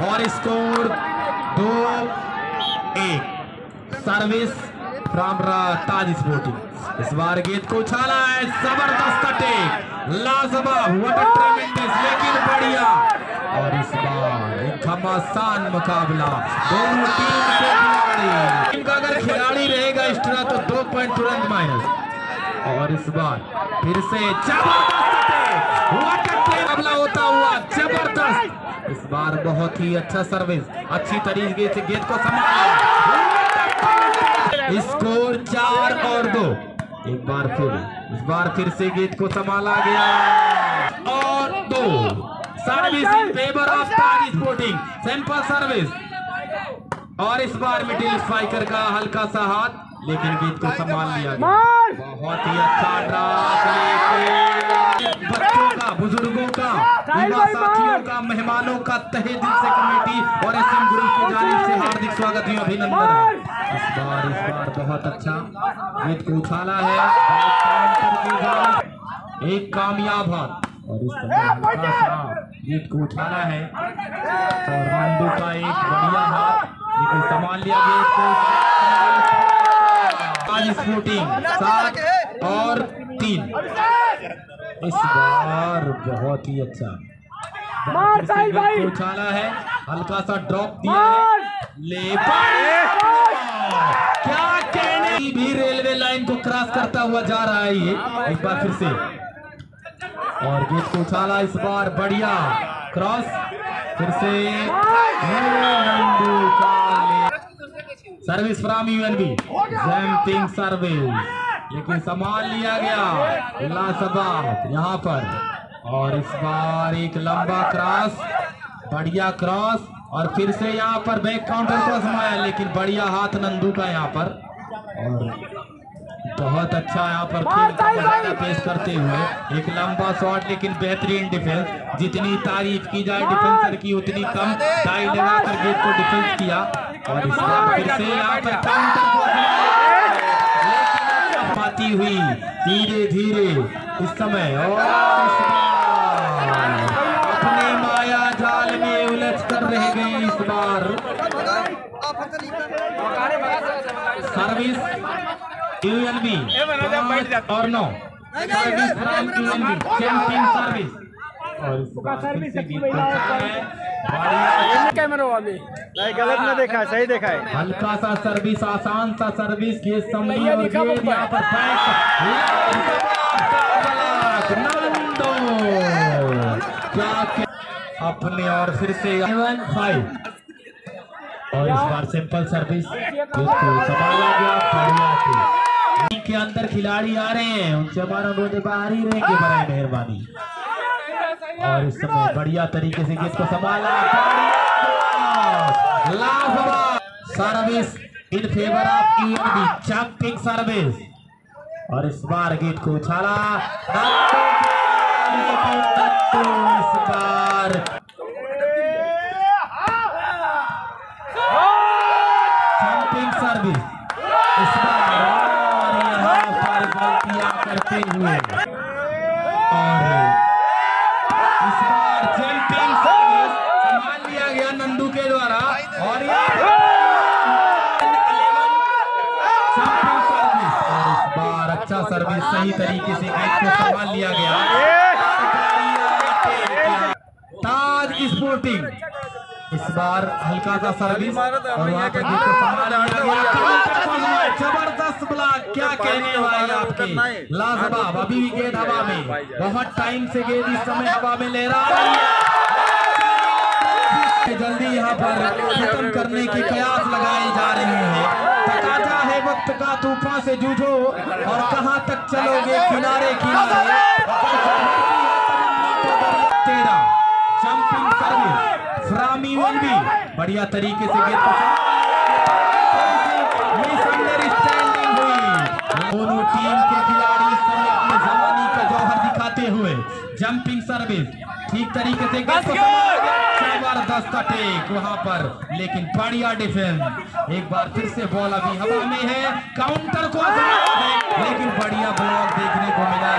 और स्कोर दो, एक। सर्विस फ्रॉम ताज स्पोर्टिंग इस बार गेंद को उछाला है ज़बरदस्त टेक। लाजवाब व्हाट लेकिन बढ़िया। और इस बार घमासान मुकाबला। दोनों टीम के खिलाड़ी। टीम अगर खिलाड़ी रहेगा एक्स्ट्रा तो दो पॉइंट तुरंत माइनस और इस बार फिर से ज़बरदस्त मुकाबला होता हुआ। इस बार बहुत ही अच्छा सर्विस अच्छी तरीके से गेंद को संभाला। स्कोर चार और दो। एक बार फिर इस बार फिर से गेंद को संभाला गया। और दो। Service in favour of Taj sporting simple service और इस बार मिडिल स्ट्राइकर का हल्का सा हाथ लेकिन गेंद को संभाल लिया गया। बहुत ही अच्छा ड्राफ्ट का साथियों का मेहमानों का तहे दिल से कमेटी और एस एम ग्रुप की जानिब से हार्दिक स्वागत एवं अभिनंदन इस बार इस बार बहुत अच्छा। गेंद को उछाला है। एक कामयाब हाथ। और इस गेंद को उछाला है। और नंदू का एक बढ़िया हाथ। लेकिन संभाल लिया को। आज स्पोर्टिंग सात और तीन। इस बार बहुत ही अच्छा। मार साहिल भाई। उछाला है हल्का सा ड्रॉप दिया है। ले क्या कहने? भी रेलवे लाइन को क्रॉस करता हुआ जा रहा है ये। एक बार फिर से। और गेंद को उछाला इस बार बढ़िया। क्रॉस फिर से। सर्विस फ्रॉम यूएनबी सर्विस लेकिन संभाल लिया गया। लाजवाब यहाँ पर। और इस बार एक लंबा क्रॉस बढ़िया क्रॉस और फिर से यहाँ पर बैक काउंटर को आजमाया लेकिन बढ़िया हाथ नंदू का यहाँ पर। और बहुत अच्छा यहाँ पर खेल पेश करते हुए एक लंबा शॉट लेकिन बेहतरीन डिफेंस। जितनी तारीफ़ की जाए डिफेंसर की उतनी कम। टाई लगाकर गेट को डिफेंस किया। और इस बार फिर से यहाँ पर काउंटर को पाती हुई धीरे धीरे इस समय। और अपने माया जाल में उलझ कर रह गई इस बार। सर्विस यूएनबी और नौ। Service champion service. और सर्विस अच्छी कैमरा वाले। नहीं गलत ना देखा है सही देखा है। हल्का सा सर्विस आसान सा सर्विस ये संभली और गेंद मुंबई। पर बैक नंदो क्या क्या- अपने और फिर से फाइव और इस बार सिंपल सर्विस बिल्कुल संभाला गया बढ़िया थी के अंदर खिलाड़ी आ रहे हैं उनसे हमारा अनुरोध बाहर ही रहेंगे बड़े मेहरबानी। और इस समय बढ़िया तरीके से गेंद को संभाला service in favour of UNB champion service और इस बार गेंद को उछाला। इस बार। चैंपियन सर्विस इस बार और यहाँ पर गलतियाँ करते हुए। इस बार अच्छा सर्विस सही तरीके से गेट को संभाल लिया गया। ताज स्पोर्टिंग। इस बार हल्का सा सर्विस और वहाँ पर ज़बरदस्त ब्लॉक क्या कहने वाले आपके? लाजवाब, अभी भी गेंद हवा में। बहुत टाइम से गेंद इस समय हवा में लहरा रही है। जल्दी यहाँ पर खत्म करने के कयास लगाए जा रहे हैं। का तूफ़ान से जूझो और कहाँ तक चलोगे किनारे किनारे? तेरा जंपिंग सर्विस फ्रामी भी। बढ़िया तरीके से गेंद दोनों टीम के खिलाड़ी समय अपने जवानी का जौहर दिखाते हुए। जंपिंग सर्विस ठीक तरीके से गेंद दस का ज़बरदस्त टेक वहाँ पर लेकिन बढ़िया डिफेंस। एक बार फिर से बॉल अभी हवा में है। काउंटर को लेकिन बढ़िया ब्लॉक देखने को मिला।